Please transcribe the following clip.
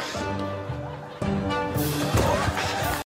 Bye.